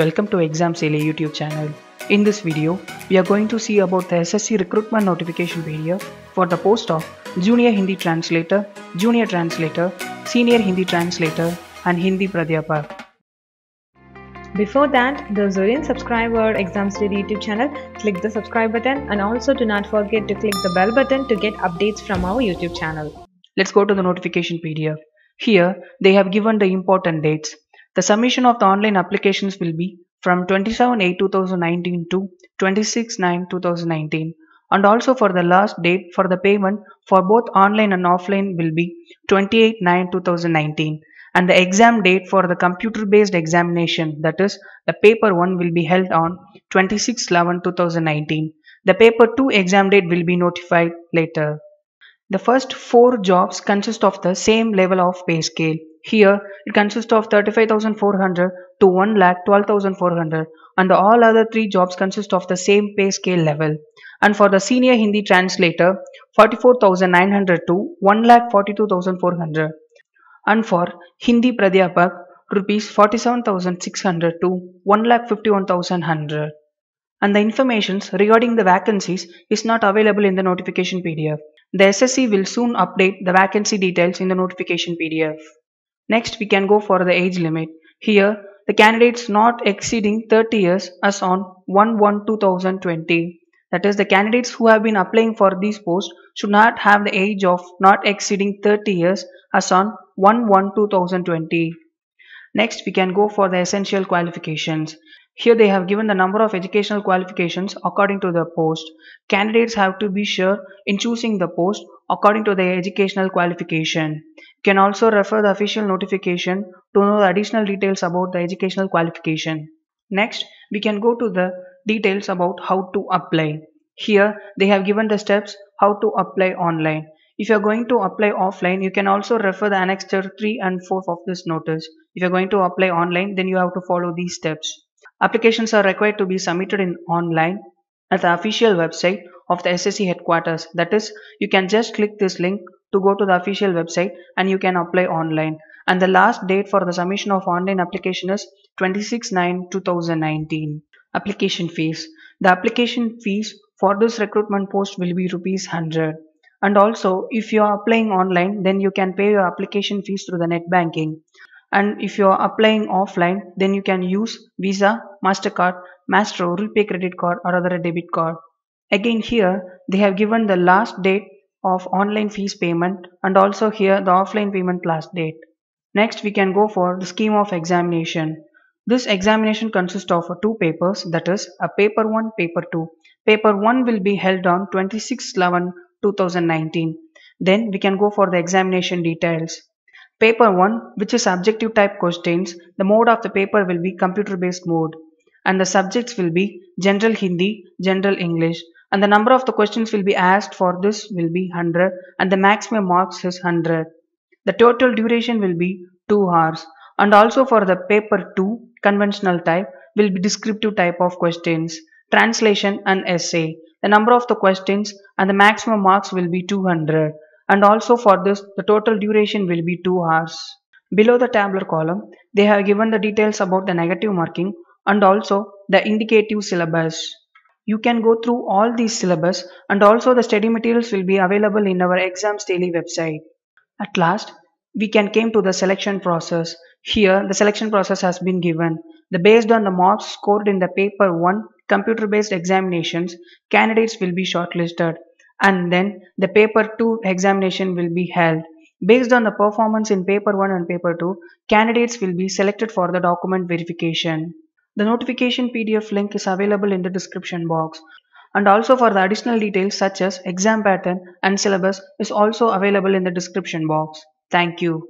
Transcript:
Welcome to Exams Daily YouTube channel. In this video, we are going to see about the SSC recruitment notification video for the post of Junior Hindi Translator, Junior Translator, Senior Hindi Translator and Hindi Pradhyapak. Before that, those who didn't subscribe our Exams Daily YouTube channel, click the subscribe button and also do not forget to click the bell button to get updates from our YouTube channel. Let's go to the notification PDF. Here, they have given the important dates. The submission of the online applications will be from 27-8-2019 to 26-9-2019 and also for the last date for the payment for both online and offline will be 28-9-2019 and the exam date for the computer based examination that is the paper 1 will be held on 26-11-2019. The paper 2 exam date will be notified later. The first four jobs consist of the same level of pay scale. Here, it consists of 35,400 to 1,12,400 and all other three jobs consist of the same pay scale level. And for the senior Hindi translator, 44,900 to 1,42,400. And for Hindi Pradhyapak, rupees 47,600 to 1,51,100. And the informations regarding the vacancies is not available in the notification PDF. The SSC will soon update the vacancy details in the notification PDF. Next, we can go for the age limit. Here, the candidates not exceeding 30 years as on 1-1-2020. That is, the candidates who have been applying for these posts should not have the age of not exceeding 30 years as on 1-1-2020. Next, we can go for the essential qualifications. Here they have given the number of educational qualifications according to the post. Candidates have to be sure in choosing the post according to their educational qualification. You can also refer the official notification to know the additional details about the educational qualification. Next, we can go to the details about how to apply. Here, they have given the steps how to apply online. If you are going to apply offline, you can also refer the annexure 3 and 4 of this notice. If you are going to apply online, then you have to follow these steps. Applications are required to be submitted in online at the official website of the SSC headquarters. That is, you can just click this link to go to the official website and you can apply online. And the last date for the submission of online application is 26-9-2019. Application fees. The application fees for this recruitment post will be rupees 100. And also, if you are applying online, then you can pay your application fees through the net banking and if you are applying offline then you can use visa mastercard maestro rupee credit card or other debit card. Again here they have given the last date of online fees payment and also here the offline payment last date. Next we can go for the scheme of examination. This examination consists of two papers that is a paper 1 paper 2 paper 1 will be held on 26 11 2019 then we can go for the examination details Paper 1, which is objective type questions, the mode of the paper will be computer based mode and the subjects will be general Hindi, general English and the number of the questions will be asked for this will be 100 and the maximum marks is 100. The total duration will be 2 hours and also for the paper 2 conventional type will be descriptive type of questions, translation and essay. The number of the questions and the maximum marks will be 200 and also for this the total duration will be 2 hours. Below the tabular column they have given the details about the negative marking and also the indicative syllabus. You can go through all these syllabus and also the study materials will be available in our exams daily website. At last we can came to the selection process. Here the selection process has been given. The based on the marks scored in the paper 1 computer based examinations candidates will be shortlisted and then the paper 2 examination will be held. Based on the performance in paper 1 and paper 2, candidates will be selected for the document verification. The notification PDF link is available in the description box and also for the additional details such as exam pattern and syllabus is also available in the description box. Thank you.